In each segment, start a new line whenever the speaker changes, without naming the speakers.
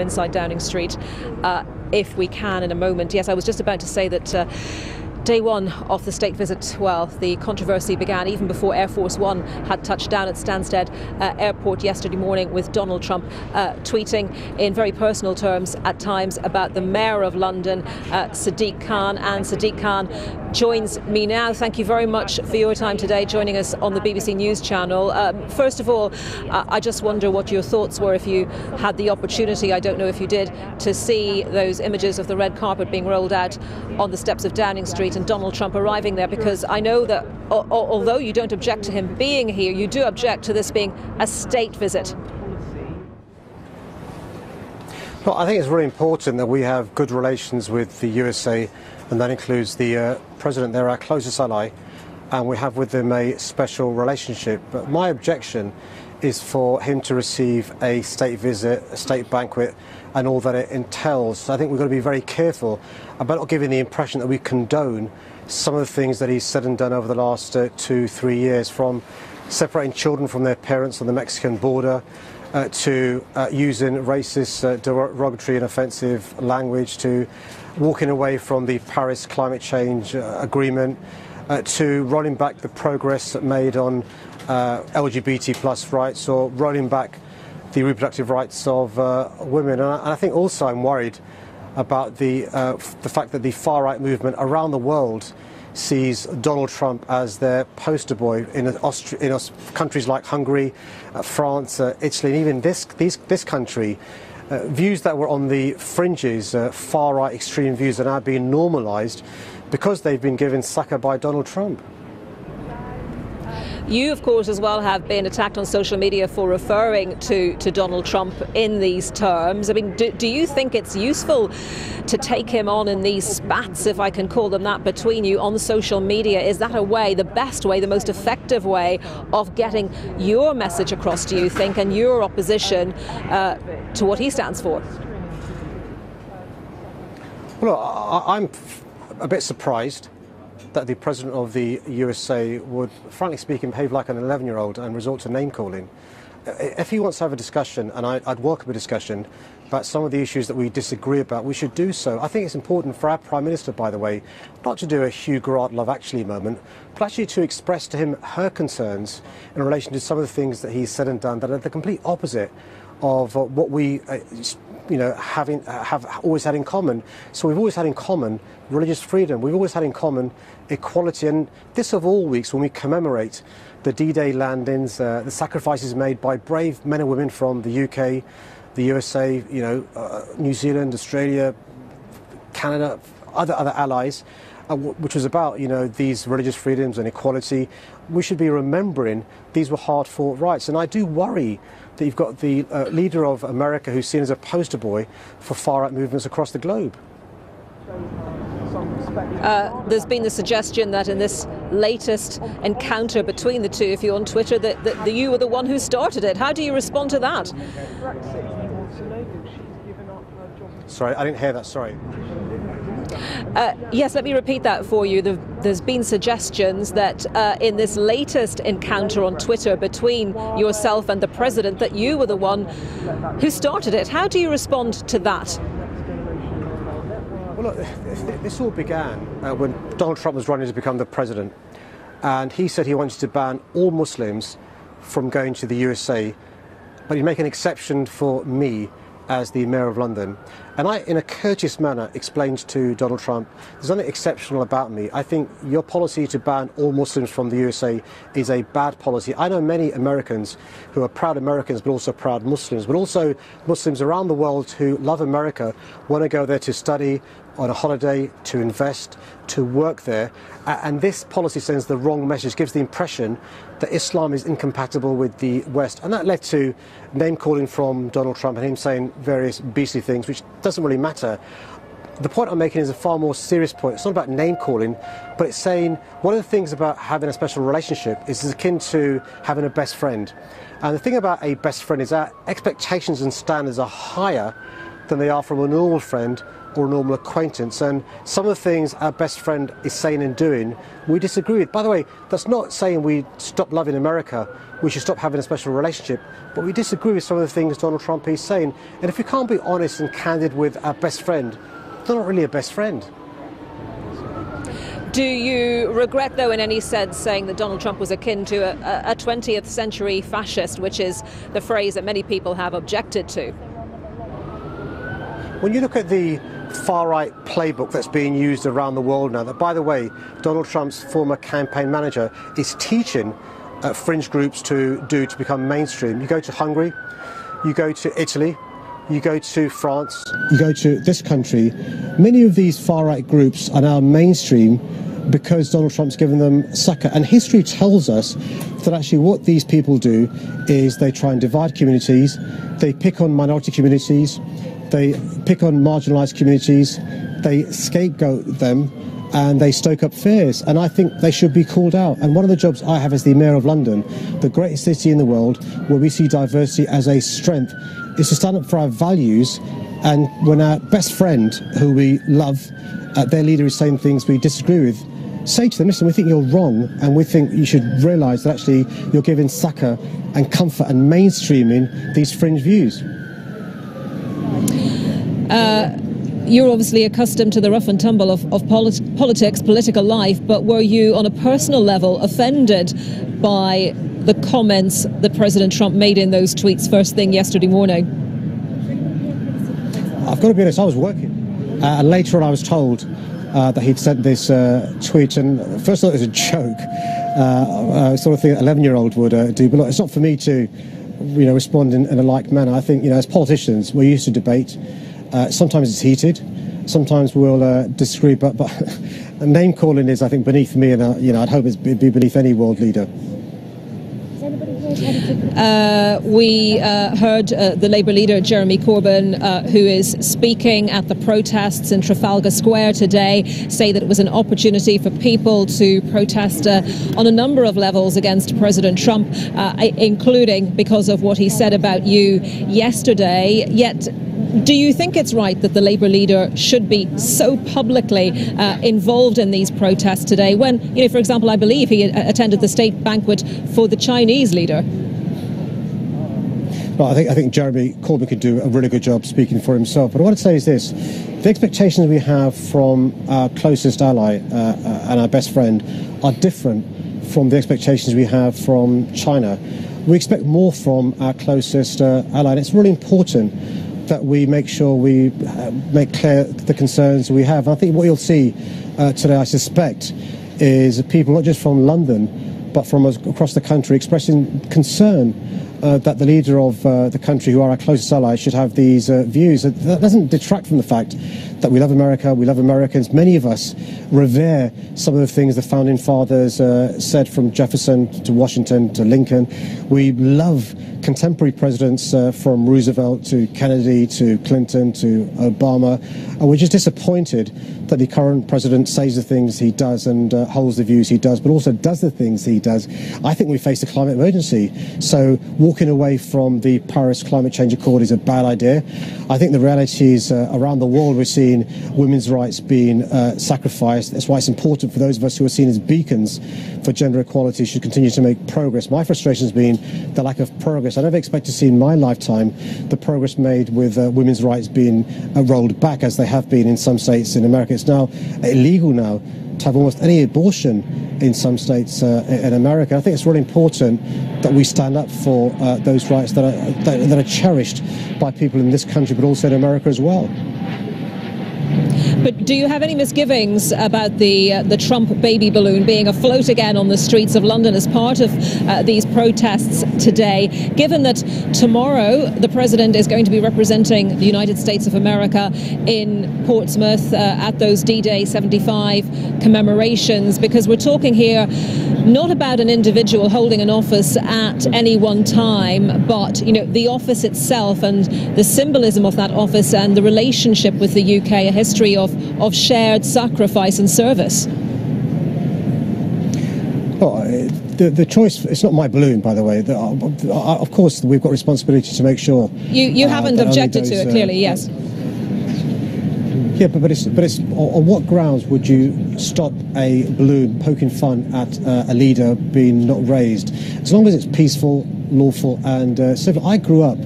from inside Downing Street, uh, if we can, in a moment. Yes, I was just about to say that. Uh, Day one of the state visit, well, the controversy began even before Air Force One had touched down at Stansted uh, Airport yesterday morning with Donald Trump uh, tweeting in very personal terms at times about the Mayor of London, uh, Sadiq Khan. And Sadiq Khan joins me now. Thank you very much for your time today, joining us on the BBC News channel. Um, first of all, I just wonder what your thoughts were if you had the opportunity, I don't know if you did, to see those images of the red carpet being rolled out on the steps of Downing Street and Donald Trump arriving there because I know that although you don't object to him being here, you do object to this being a state visit.
Well, I think it's really important that we have good relations with the USA, and that includes the uh, president. They're our closest ally, and we have with them a special relationship. But my objection is for him to receive a state visit, a state banquet, and all that it entails. I think we've got to be very careful about not giving the impression that we condone some of the things that he's said and done over the last uh, two, three years, from separating children from their parents on the Mexican border. Uh, to uh, using racist, uh, derogatory, and offensive language, to walking away from the Paris climate change uh, agreement, uh, to rolling back the progress made on uh, LGBT plus rights or rolling back the reproductive rights of uh, women. And I, and I, think also I'm worried about the, uh, the fact that the far right movement around the world sees Donald Trump as their poster boy in, in countries like Hungary, uh, France, uh, Italy, and even this, these, this country. Uh, views that were on the fringes, far right extreme views, are now being normalised because they've been given succor by Donald Trump.
You, of course, as well have been attacked on social media for referring to, to Donald Trump in these terms. I mean, do, do you think it's useful to take him on in these spats, if I can call them that, between you on social media? Is that a way, the best way, the most effective way of getting your message across, do you think, and your opposition uh, to what he stands for?
Well, I'm a bit surprised that the president of the USA would, frankly speaking, behave like an 11 year old and resort to name calling. If he wants to have a discussion, and I, would welcome a discussion about some of the issues that we disagree about, we should do so. I think it's important for our Prime Minister, by the way, not to do a Hugh Grant Love Actually moment, but actually to express to him her concerns in relation to some of the things that he's said and done that are the complete opposite of uh, what we uh, you know, having, uh, have always had in common. So we've always had in common religious freedom. We've always had in common equality. And this of all weeks, when we commemorate the D-Day landings, uh, the sacrifices made by brave men and women from the UK, the USA, you know, uh, New Zealand, Australia, Canada, other other allies, which was about you know these religious freedoms and equality. We should be remembering these were hard-fought rights, and I do worry that you've got the uh, leader of America who's seen as a poster boy for far-right movements across the globe.
Uh, there's been the suggestion that in this latest encounter between the two, if you're on Twitter, that, that, that you were the one who started it. How do you respond to that?
Sorry, I didn't hear that. Sorry.
Uh, yes, let me repeat that for you. The, there's been suggestions that uh, in this latest encounter on Twitter between yourself and the president, that you were the one who started it. How do you respond to that?
Well, look, this all began uh, when Donald Trump was running to become the president, and he said he wanted to ban all Muslims from going to the USA, but he'd make an exception for me as the Mayor of London. And I, in a courteous manner, explained to Donald Trump, there's nothing exceptional about me. I think your policy to ban all Muslims from the USA is a bad policy. I know many Americans who are proud Americans, but also proud Muslims, but also Muslims around the world who love America, want to go there to study, on a holiday, to invest, to work there. And this policy sends the wrong message, gives the impression that Islam is incompatible with the West. And that led to name calling from Donald Trump and him saying various beastly things, which doesn't really matter. The point I'm making is a far more serious point. It's not about name calling, but it's saying one of the things about having a special relationship is akin to having a best friend. And the thing about a best friend is that expectations and standards are higher than they are from a normal friend or a normal acquaintance. And some of the things our best friend is saying and doing, we disagree with. By the way, that's not saying we stop loving America, we should stop having a special relationship, but we disagree with some of the things Donald Trump is saying. And if we can't be honest and candid with our best friend, they're not really a best friend.
Do you regret, though, in any sense, saying that Donald Trump was akin to a, a 20th century fascist, which is the phrase that many people have objected to?
When you look at the far right playbook that's being used around the world now, that by the way, Donald Trump's former campaign manager is teaching uh, fringe groups to do to become mainstream. You go to Hungary, you go to Italy, you go to France, you go to this country, many of these far right groups are now mainstream because Donald Trump's given them succor. And history tells us that actually what these people do is they try and divide communities, they pick on minority communities, they pick on marginalised communities, they scapegoat them, and they stoke up fears. And I think they should be called out. And one of the jobs I have as the Mayor of London, the greatest city in the world, where we see diversity as a strength, is to stand up for our values. And when our best friend, who we love, uh, their leader is saying things we disagree with, say to them, listen, we think you're wrong, and we think you should realise that actually you're giving succour and comfort and mainstreaming these fringe views.
Uh, you're obviously accustomed to the rough and tumble of, of polit- politics, political life, but were you, on a personal level, offended by the comments that President Trump made in those tweets first thing yesterday morning?
I've got to be honest, I was working. Uh, and later on, I was told uh, that he'd sent this uh, tweet, and first thought it was a joke, uh, uh, sort of thing an 11 year old would do. But look, it's not for me to you know, respond in, in, a like manner. I think, you know, as politicians, we're used to debate. Sometimes it's heated, sometimes we'll disagree, but, but name calling is, I think, beneath me, and, you know, I'd hope it'd be beneath any world leader.
Uh, we uh, heard uh, the Labour leader Jeremy Corbyn, uh, who is speaking at the protests in Trafalgar Square today, say that it was an opportunity for people to protest uh, on a number of levels against President Trump, uh, including because of what he said about you yesterday. Yet do you think it's right that the Labour leader should be so publicly uh, involved in these protests today when, you know, for example, I believe he attended the state banquet for the Chinese leader?
Well, I think, I think Jeremy Corbyn could do a really good job speaking for himself. But what I'd say is this the expectations we have from our closest ally uh, uh, and our best friend are different from the expectations we have from China. We expect more from our closest uh, ally, and it's really important that we make sure we uh, make clear the concerns we have. I think what you'll see uh, today, I suspect, is people not just from London, but from across the country expressing concern uh, that the leader of uh, the country, who are our closest allies, should have these uh, views. That doesn't detract from the fact that we love America, we love Americans. Many of us revere some of the things the founding fathers uh, said from Jefferson to Washington to Lincoln. We love contemporary presidents uh, from Roosevelt to Kennedy to Clinton to Obama. And we're just disappointed that the current president says the things he does and uh, holds the views he does, but also does the things he does. I think we face a climate emergency. So walking away from the Paris Climate Change Accord is a bad idea. I think the reality is uh, around the world we're seeing women's rights being uh, sacrificed. That's why it's important for those of us who are seen as beacons for gender equality should continue to make progress. My frustration has been the lack of progress. I never expect to see in my lifetime the progress made with uh, women's rights being uh, rolled back as they have been in some states in America. It's now illegal now to have almost any abortion in some states uh, in America. I think it's really important that we stand up for uh, those rights that are, that, that are cherished by people in this country, but also in America as well.
But do you have any misgivings about the uh, the Trump baby balloon being afloat again on the streets of London as part of uh, these protests today? Given that tomorrow the president is going to be representing the United States of America in Portsmouth uh, at those D-Day 75 commemorations, because we're talking here not about an individual holding an office at any one time, but you know the office itself and the symbolism of that office and the relationship with the UK, a history of, of shared sacrifice and service.
Well, uh, the, the choice, it's not my balloon, by the way. The, uh, uh, of course, we've got responsibility to make sure.
You, you haven't objected those, to it, clearly, yes.
Yeah, but, but it's but it's on, on what grounds would you stop a balloon poking fun at uh, a leader being not raised? As long as it's peaceful, lawful, and uh, civil. I grew up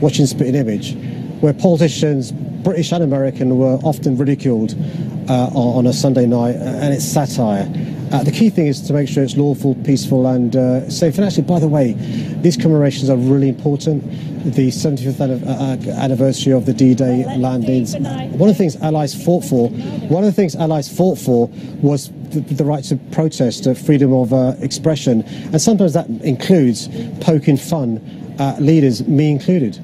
watching Spitting Image, where politicians, British and American, were often ridiculed uh, on, a Sunday night, and it's satire. Uh, the key thing is to make sure it's lawful, peaceful, and uh, safe. And actually, by the way, these commemorations are really important. The 75th uh, uh, anniversary of the D-Day landings. One of the things Allies fought for, one of the things Allies fought for was the, the right to protest, uh, freedom of uh, expression, and sometimes that includes poking fun at leaders, me included.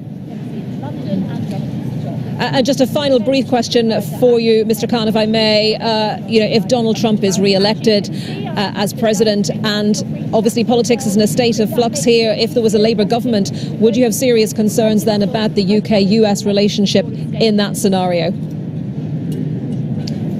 Uh, and just a final brief question for you, Mr. Khan, if I may. Uh, you know, if Donald Trump is re-elected uh, as president, and obviously politics is in a state of flux here, if there was a Labour government, would you have serious concerns then about the UK-US relationship in that scenario?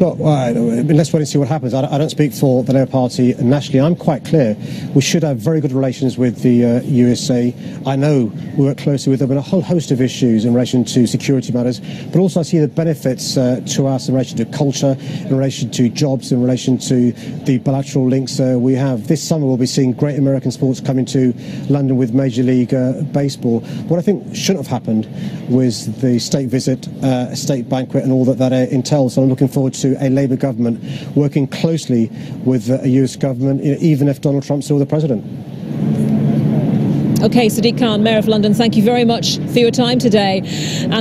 Uh, let's wait and see what happens. I, don't speak for the Labour Party nationally. I'm quite clear. We should have very good relations with the uh, USA. I know we work closely with them on a whole host of issues in relation to security matters, but also I see the benefits uh, to us in relation to culture, in relation to jobs, in relation to the bilateral links uh, we have. This summer we'll be seeing great American sports coming to London with Major League uh, Baseball. What I think shouldn't have happened was the state visit, uh, state banquet, and all that that entails. So I'm looking forward a Labour government working closely with a US government, even if Donald Trump's still the president.
Okay, Sadiq Khan, Mayor of London, thank you very much for your time today. And